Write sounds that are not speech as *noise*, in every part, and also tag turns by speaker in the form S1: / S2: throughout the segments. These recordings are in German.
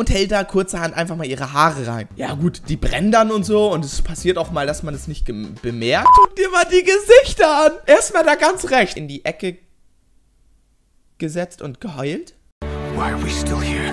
S1: und hält da kurzerhand einfach mal ihre Haare rein. Ja gut, die brennen dann und so und es passiert auch mal, dass man es nicht bemerkt. Guck dir mal die Gesichter an. Erstmal da ganz recht in die Ecke gesetzt und geheult.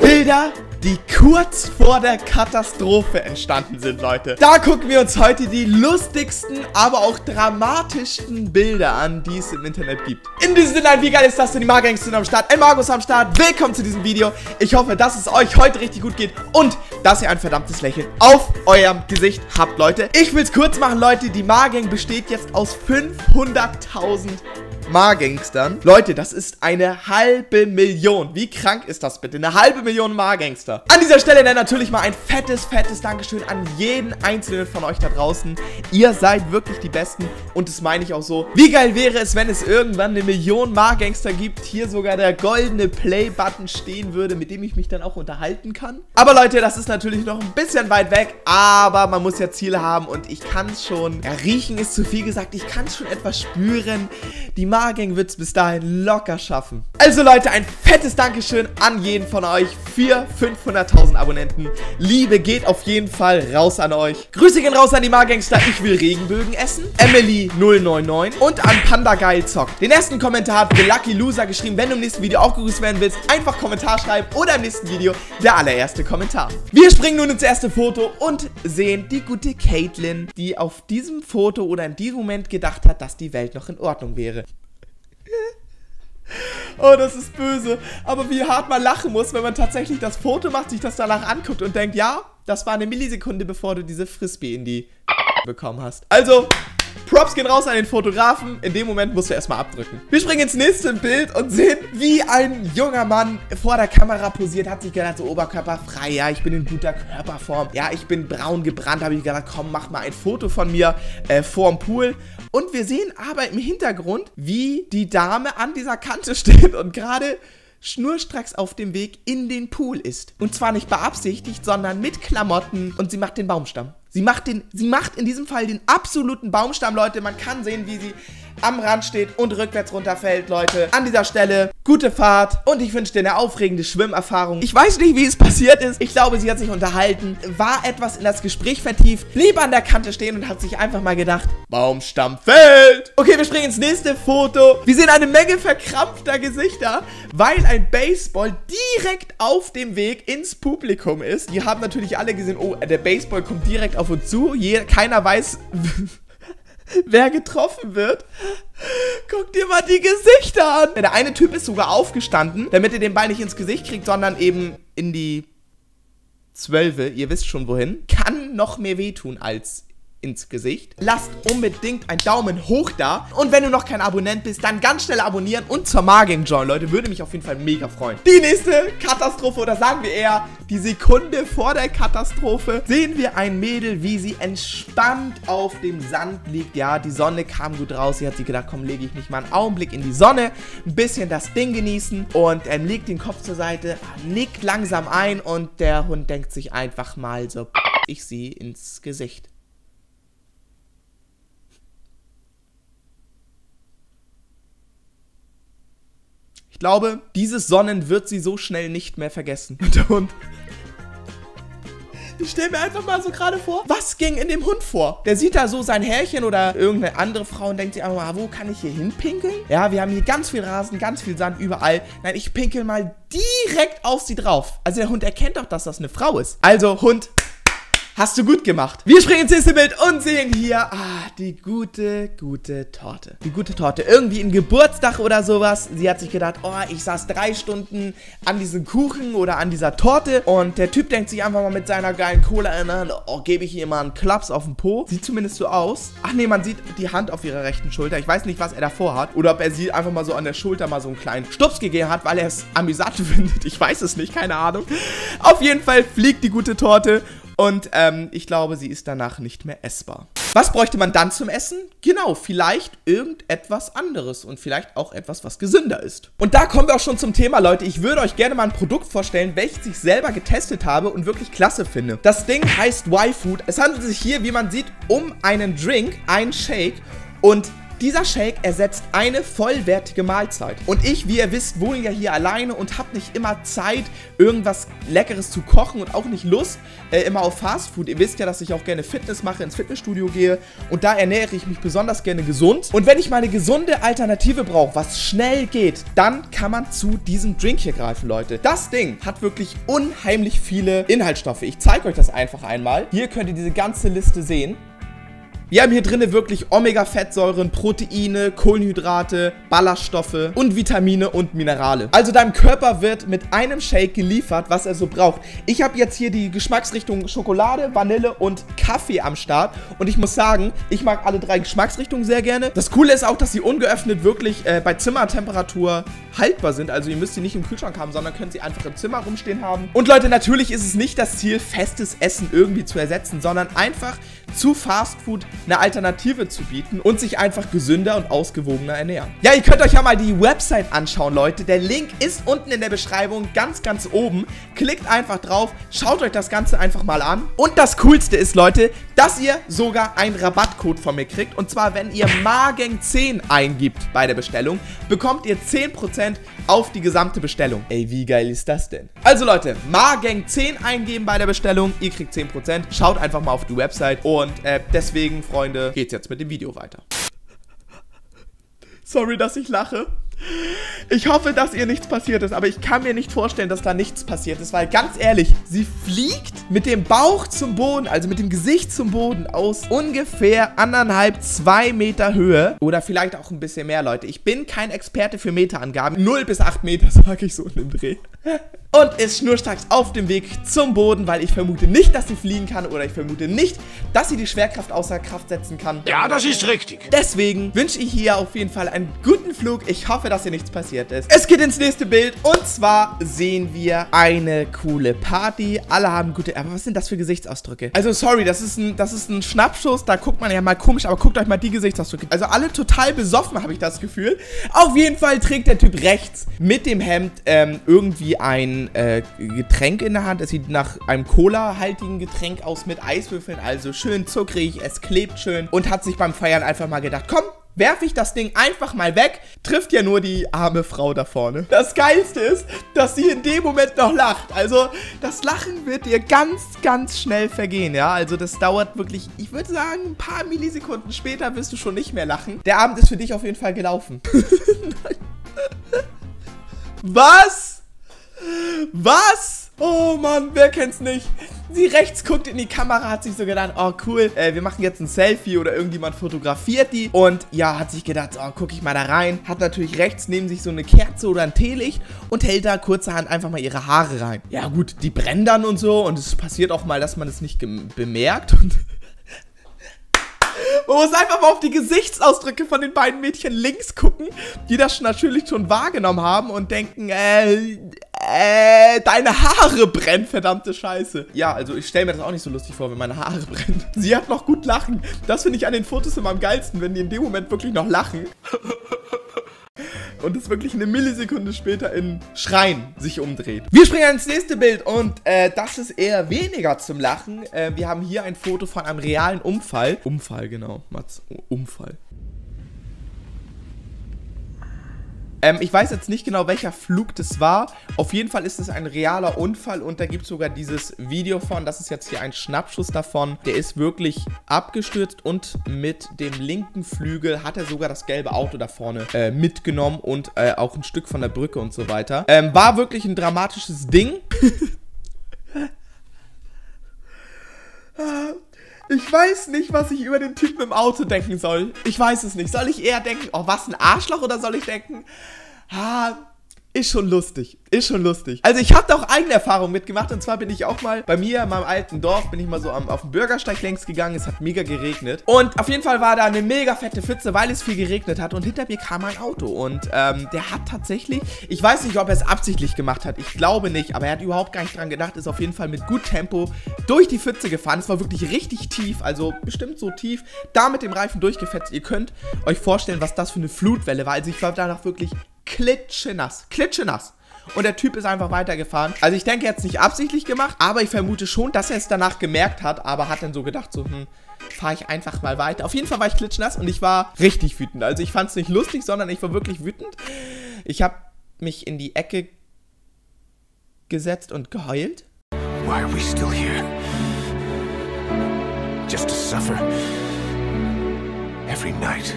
S1: Bilder, die kurz vor der Katastrophe entstanden sind, Leute. Da gucken wir uns heute die lustigsten, aber auch dramatischsten Bilder an, die es im Internet gibt. In diesem Sinne, wie geil ist das denn? Die Margängs sind am Start, ein Margus am Start. Willkommen zu diesem Video. Ich hoffe, dass es euch heute richtig gut geht und dass ihr ein verdammtes Lächeln auf eurem Gesicht habt, Leute. Ich will es kurz machen, Leute. Die Margang besteht jetzt aus 500.000 Margangstern. Leute, das ist eine halbe Million. Wie krank ist das bitte? Eine halbe Million Margangster. An dieser Stelle dann natürlich mal ein fettes, fettes Dankeschön an jeden einzelnen von euch da draußen. Ihr seid wirklich die Besten und das meine ich auch so. Wie geil wäre es, wenn es irgendwann eine Million Margangster gibt, hier sogar der goldene Play-Button stehen würde, mit dem ich mich dann auch unterhalten kann. Aber Leute, das ist natürlich noch ein bisschen weit weg, aber man muss ja Ziele haben und ich kann es schon, ja, riechen ist zu viel gesagt, ich kann es schon etwas spüren. Die Mar Margang wird es bis dahin locker schaffen. Also Leute, ein fettes Dankeschön an jeden von euch für 500.000 Abonnenten. Liebe geht auf jeden Fall raus an euch. Grüße gehen raus an die Margangster. Ich will Regenbögen essen. Emily099 und an Panda Geil Zock. Den ersten Kommentar hat The Lucky Loser geschrieben. Wenn du im nächsten Video auch gegrüßt werden willst, einfach Kommentar schreiben oder im nächsten Video der allererste Kommentar. Wir springen nun ins erste Foto und sehen die gute Caitlin, die auf diesem Foto oder in diesem Moment gedacht hat, dass die Welt noch in Ordnung wäre. Oh, das ist böse. Aber wie hart man lachen muss, wenn man tatsächlich das Foto macht, sich das danach anguckt und denkt, ja, das war eine Millisekunde, bevor du diese Frisbee in die bekommen hast. Also, Props gehen raus an den Fotografen. In dem Moment musst du erstmal abdrücken. Wir springen ins nächste Bild und sehen, wie ein junger Mann vor der Kamera posiert. Hat sich gedacht, so oberkörperfrei. Ja, ich bin in guter Körperform. Ja, ich bin braun gebrannt. Habe ich gedacht, komm, mach mal ein Foto von mir äh, vorm Pool. Und wir sehen aber im Hintergrund, wie die Dame an dieser Kante *laughs* steht und gerade schnurstracks auf dem Weg in den Pool ist. Und zwar nicht beabsichtigt, sondern mit Klamotten und sie macht den Baumstamm. Sie macht, den, sie macht in diesem Fall den absoluten Baumstamm, Leute. Man kann sehen, wie sie am Rand steht und rückwärts runterfällt, Leute. An dieser Stelle, gute Fahrt und ich wünsche dir eine aufregende Schwimmerfahrung. Ich weiß nicht, wie es passiert ist. Ich glaube, sie hat sich unterhalten, war etwas in das Gespräch vertieft, blieb an der Kante stehen und hat sich einfach mal gedacht, Baumstamm fällt. Okay, wir springen ins nächste Foto. Wir sehen eine Menge verkrampfter Gesichter, weil ein Baseball direkt auf dem Weg ins Publikum ist. Die haben natürlich alle gesehen, oh, der Baseball kommt direkt auf uns zu. Je, keiner weiß... *laughs* *laughs* wer getroffen wird. Guck dir mal die Gesichter an. Der eine Typ ist sogar aufgestanden, damit er den Ball nicht ins Gesicht kriegt, sondern eben in die Zwölfe. Ihr wisst schon wohin. Kann noch mehr wehtun als ins Gesicht. Lasst unbedingt einen Daumen hoch da. Und wenn du noch kein Abonnent bist, dann ganz schnell abonnieren und zur Margame join, Leute. Würde mich auf jeden Fall mega freuen. Die nächste Katastrophe, oder sagen wir eher die Sekunde vor der Katastrophe, sehen wir ein Mädel, wie sie entspannt auf dem Sand liegt. Ja, die Sonne kam gut raus. Sie hat sich gedacht, komm, lege ich mich mal einen Augenblick in die Sonne, ein bisschen das Ding genießen und ähm, legt den Kopf zur Seite, nickt langsam ein und der Hund denkt sich einfach mal so, ich sie ins Gesicht. Ich glaube, dieses Sonnen wird sie so schnell nicht mehr vergessen. Und der Hund. Ich stelle mir einfach mal so gerade vor, was ging in dem Hund vor? Der sieht da so sein Härchen oder irgendeine andere Frau und denkt sich einfach mal, wo kann ich hier hinpinkeln? Ja, wir haben hier ganz viel Rasen, ganz viel Sand überall. Nein, ich pinkel mal direkt auf sie drauf. Also der Hund erkennt doch, dass das eine Frau ist. Also Hund, Hast du gut gemacht. Wir springen ins nächste Bild und sehen hier, ah, die gute, gute Torte. Die gute Torte. Irgendwie ein Geburtstag oder sowas. Sie hat sich gedacht, oh, ich saß drei Stunden an diesem Kuchen oder an dieser Torte. Und der Typ denkt sich einfach mal mit seiner geilen Cola in der Hand, oh, gebe ich ihr mal einen Klaps auf den Po. Sieht zumindest so aus. Ach nee, man sieht die Hand auf ihrer rechten Schulter. Ich weiß nicht, was er davor hat. Oder ob er sie einfach mal so an der Schulter mal so einen kleinen Stups gegeben hat, weil er es amüsant *laughs* findet. Ich weiß es nicht, keine Ahnung. Auf jeden Fall fliegt die gute Torte und ähm, ich glaube, sie ist danach nicht mehr essbar. Was bräuchte man dann zum Essen? Genau, vielleicht irgendetwas anderes und vielleicht auch etwas, was gesünder ist. Und da kommen wir auch schon zum Thema, Leute. Ich würde euch gerne mal ein Produkt vorstellen, welches ich selber getestet habe und wirklich klasse finde. Das Ding heißt Y-Food. Es handelt sich hier, wie man sieht, um einen Drink, einen Shake und Dieser Shake ersetzt eine vollwertige Mahlzeit. Und ich, wie ihr wisst, wohne ja hier alleine und habe nicht immer Zeit, irgendwas Leckeres zu kochen und auch nicht Lust äh, immer auf Fastfood. Ihr wisst ja, dass ich auch gerne Fitness mache, ins Fitnessstudio gehe und da ernähre ich mich besonders gerne gesund. Und wenn ich mal eine gesunde Alternative brauche, was schnell geht, dann kann man zu diesem Drink hier greifen, Leute. Das Ding hat wirklich unheimlich viele Inhaltsstoffe. Ich zeige euch das einfach einmal. Hier könnt ihr diese ganze Liste sehen. Wir haben hier drinnen wirklich Omega-Fettsäuren, Proteine, Kohlenhydrate, Ballaststoffe und Vitamine und Minerale. Also deinem Körper wird mit einem Shake geliefert, was er so braucht. Ich habe jetzt hier die Geschmacksrichtung Schokolade, Vanille und Kaffee am Start. Und ich muss sagen, ich mag alle drei Geschmacksrichtungen sehr gerne. Das Coole ist auch, dass sie ungeöffnet wirklich äh, bei Zimmertemperatur haltbar sind. Also ihr müsst sie nicht im Kühlschrank haben, sondern könnt sie einfach im Zimmer rumstehen haben. Und Leute, natürlich ist es nicht das Ziel, festes Essen irgendwie zu ersetzen, sondern einfach zu Fastfood eine Alternative zu bieten und sich einfach gesünder und ausgewogener ernähren. Ja, ihr könnt euch ja mal die Website anschauen, Leute. Der Link ist unten in der Beschreibung, ganz, ganz oben. Klickt einfach drauf, schaut euch das Ganze einfach mal an. Und das Coolste ist, Leute, dass ihr sogar einen Rabattcode von mir kriegt. Und zwar, wenn ihr Magen10 eingibt bei der Bestellung, bekommt ihr 10% auf die gesamte Bestellung. Ey, wie geil ist das denn? Also Leute, Magen10 eingeben bei der Bestellung, ihr kriegt 10%. Schaut einfach mal auf die Website und äh, deswegen, Freunde, geht's jetzt mit dem Video weiter. Sorry, dass ich lache. Ich hoffe, dass ihr nichts passiert ist, aber ich kann mir nicht vorstellen, dass da nichts passiert ist, weil ganz ehrlich, sie fliegt mit dem Bauch zum Boden, also mit dem Gesicht zum Boden aus ungefähr anderthalb, zwei Meter Höhe oder vielleicht auch ein bisschen mehr, Leute. Ich bin kein Experte für Meterangaben. 0 bis 8 Meter, *laughs* sage ich so in dem Dreh und ist schnurstracks auf dem Weg zum Boden, weil ich vermute nicht, dass sie fliegen kann oder ich vermute nicht, dass sie die Schwerkraft außer Kraft setzen kann.
S2: Ja, das ist richtig.
S1: Deswegen wünsche ich ihr auf jeden Fall einen guten Flug. Ich hoffe, dass hier nichts passiert ist. Es geht ins nächste Bild und zwar sehen wir eine coole Party. Alle haben gute... Aber was sind das für Gesichtsausdrücke? Also sorry, das ist ein, das ist ein Schnappschuss. Da guckt man ja mal komisch, aber guckt euch mal die Gesichtsausdrücke. Also alle total besoffen, habe ich das Gefühl. Auf jeden Fall trägt der Typ rechts mit dem Hemd ähm, irgendwie ein äh, Getränk in der Hand. Es sieht nach einem Cola-haltigen Getränk aus mit Eiswürfeln. Also schön zuckrig, es klebt schön. Und hat sich beim Feiern einfach mal gedacht, komm, werfe ich das Ding einfach mal weg, trifft ja nur die arme Frau da vorne. Das Geilste ist, dass sie in dem Moment noch lacht. Also, das Lachen wird ihr ganz, ganz schnell vergehen, ja. Also, das dauert wirklich, ich würde sagen, ein paar Millisekunden später wirst du schon nicht mehr lachen. Der Abend ist für dich auf jeden Fall gelaufen. *laughs* Was? Was? Oh Mann, wer kennt's nicht? Sie rechts guckt in die Kamera, hat sich so gedacht, oh cool, äh, wir machen jetzt ein Selfie oder irgendjemand fotografiert die. Und ja, hat sich gedacht, oh, guck ich mal da rein. Hat natürlich rechts neben sich so eine Kerze oder ein Teelicht und hält da kurzerhand einfach mal ihre Haare rein. Ja gut, die brennen dann und so und es passiert auch mal, dass man es nicht bemerkt und... *laughs* Man muss einfach mal auf die Gesichtsausdrücke von den beiden Mädchen links gucken, die das natürlich schon wahrgenommen haben und denken, äh, äh, deine Haare brennen, verdammte Scheiße. Ja, also ich stelle mir das auch nicht so lustig vor, wenn meine Haare brennen. *laughs* Sie hat noch gut lachen. Das finde ich an den Fotos immer am geilsten, wenn die in dem Moment wirklich noch lachen. und es wirklich eine Millisekunde später in Schreien sich umdreht. Wir springen ins nächste Bild und äh, das ist eher weniger zum Lachen. Äh, wir haben hier ein Foto von einem realen Unfall. Unfall, genau, Mats. Unfall. Ähm, ich weiß jetzt nicht genau, welcher Flug das war. Auf jeden Fall ist es ein realer Unfall und da gibt es sogar dieses Video von. Das ist jetzt hier ein Schnappschuss davon. Der ist wirklich abgestürzt und mit dem linken Flügel hat er sogar das gelbe Auto da vorne äh, mitgenommen und äh, auch ein Stück von der Brücke und so weiter. Ähm, war wirklich ein dramatisches Ding. *laughs* Ich weiß nicht, was ich über den Typen im Auto denken soll. Ich weiß es nicht. Soll ich eher denken, oh, was ein Arschloch? Oder soll ich denken, ah, ist schon lustig. Ist schon lustig. Also ich habe da auch eigene Erfahrungen mitgemacht. Und zwar bin ich auch mal bei mir in meinem alten Dorf, bin ich mal so am, auf dem Bürgersteig längs gegangen. Es hat mega geregnet. Und auf jeden Fall war da eine mega fette Pfütze, weil es viel geregnet hat. Und hinter mir kam ein Auto. Und ähm, der hat tatsächlich, ich weiß nicht, ob er es absichtlich gemacht hat. Ich glaube nicht. Aber er hat überhaupt gar nicht dran gedacht. Ist auf jeden Fall mit gut Tempo durch die Pfütze gefahren. Es war wirklich richtig tief. Also bestimmt so tief. Da mit dem Reifen durchgefetzt. Ihr könnt euch vorstellen, was das für eine Flutwelle war. Also ich war danach wirklich klitschenass. Klitschenass. Und der Typ ist einfach weitergefahren. Also ich denke, er hat es nicht absichtlich gemacht, aber ich vermute schon, dass er es danach gemerkt hat, aber hat dann so gedacht, so, hm, fahre ich einfach mal weiter. Auf jeden Fall war ich klitschnass und ich war richtig wütend. Also ich fand es nicht lustig, sondern ich war wirklich wütend. Ich habe mich in die Ecke gesetzt und geheult. Why are we still here? Just to suffer. Every night.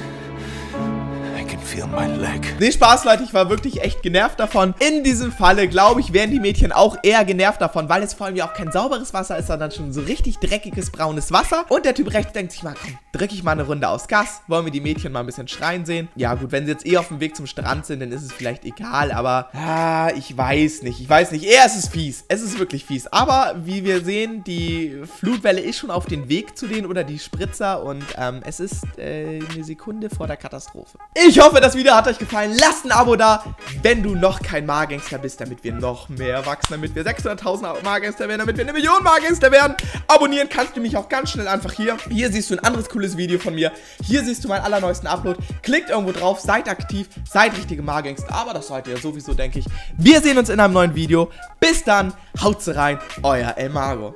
S1: Nee, Spaß, Leute, ich war wirklich echt genervt davon. In diesem Falle, glaube ich, wären die Mädchen auch eher genervt davon, weil es vor allem ja auch kein sauberes Wasser ist, sondern schon so richtig dreckiges, braunes Wasser. Und der Typ rechts denkt sich mal, komm, drücke ich mal eine Runde aus Gas. Wollen wir die Mädchen mal ein bisschen schreien sehen? Ja, gut, wenn sie jetzt eh auf dem Weg zum Strand sind, dann ist es vielleicht egal, aber ah, ich weiß nicht, ich weiß nicht. Eher ist es fies. Es ist wirklich fies. Aber wie wir sehen, die Flutwelle ist schon auf dem Weg zu denen oder die Spritzer und ähm, es ist äh, eine Sekunde vor der Katastrophe. Ich hoffe, hoffe, das Video hat euch gefallen. Lasst ein Abo da, wenn du noch kein Margangster bist, damit wir noch mehr wachsen, damit wir 600.000 Margangster werden, damit wir eine Million Margangster werden. Abonnieren kannst du mich auch ganz schnell einfach hier. Hier siehst du ein anderes cooles Video von mir. Hier siehst du meinen allerneuesten Upload. Klickt irgendwo drauf, seid aktiv, seid richtige Margangster. Aber das seid ihr sowieso, denke ich. Wir sehen uns in einem neuen Video. Bis dann, haut's rein, euer El Mago.